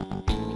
you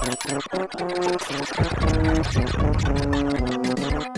Thank you.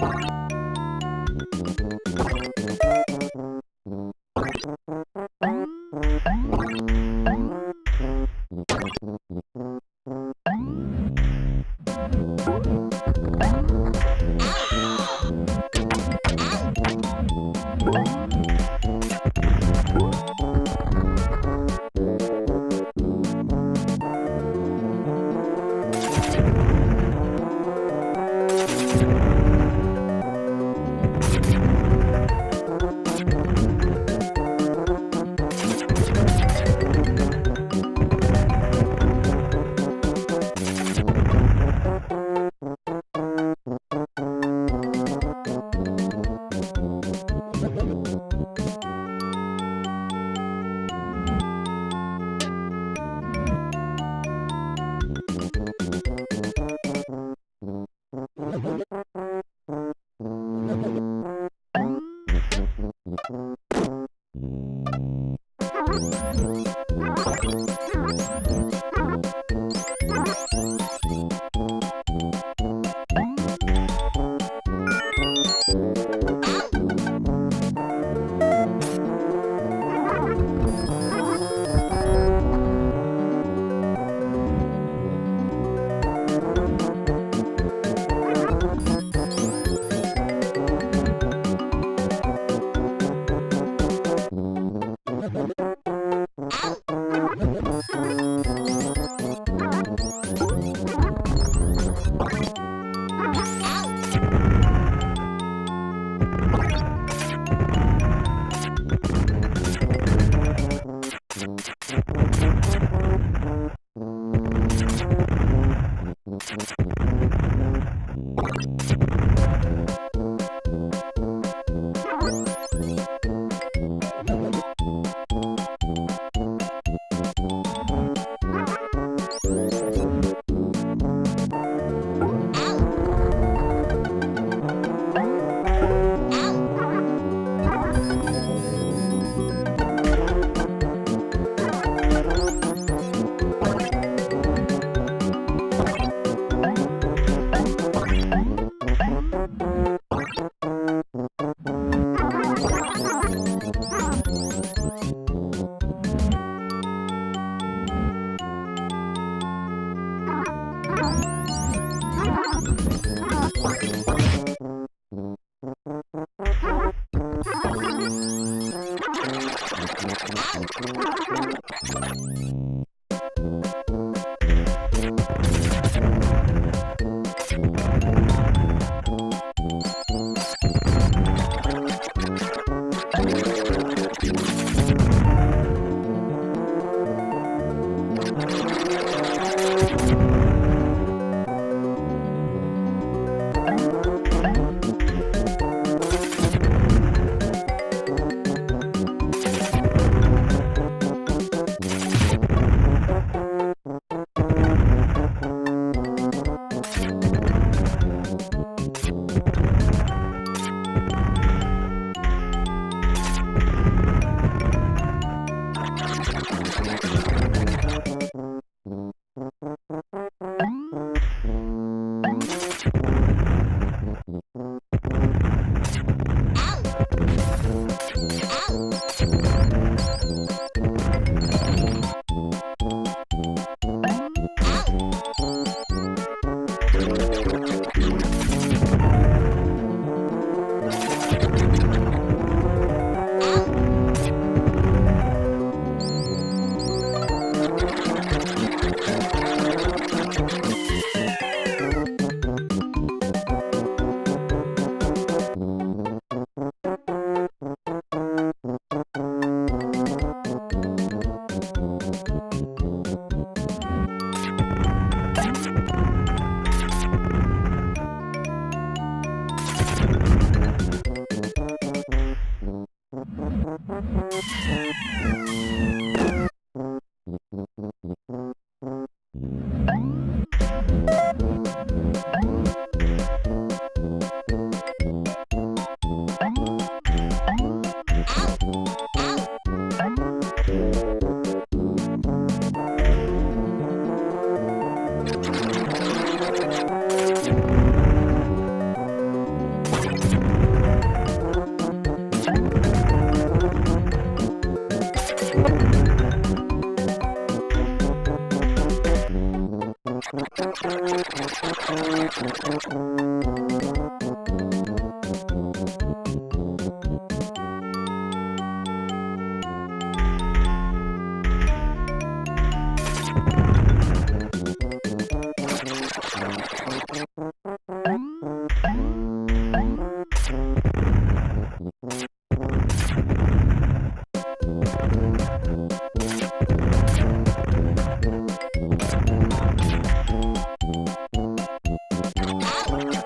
Thank Thank you. Wow.